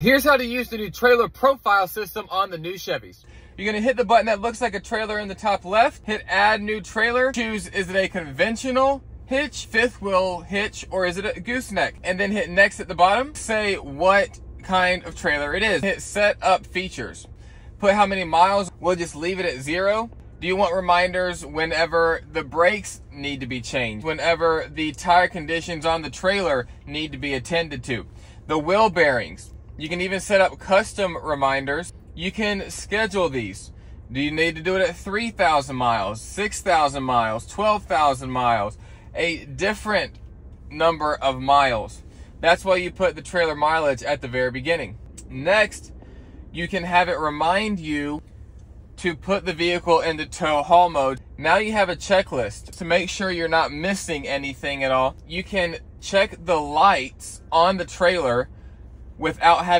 Here's how to use the new trailer profile system on the new Chevys. You're gonna hit the button that looks like a trailer in the top left, hit add new trailer, choose is it a conventional hitch, fifth wheel hitch, or is it a gooseneck? And then hit next at the bottom, say what kind of trailer it is. Hit set up features. Put how many miles, we'll just leave it at zero. Do you want reminders whenever the brakes need to be changed? Whenever the tire conditions on the trailer need to be attended to? The wheel bearings, you can even set up custom reminders. You can schedule these. Do you need to do it at 3,000 miles, 6,000 miles, 12,000 miles, a different number of miles? That's why you put the trailer mileage at the very beginning. Next, you can have it remind you to put the vehicle into tow haul mode. Now you have a checklist to make sure you're not missing anything at all. You can check the lights on the trailer without having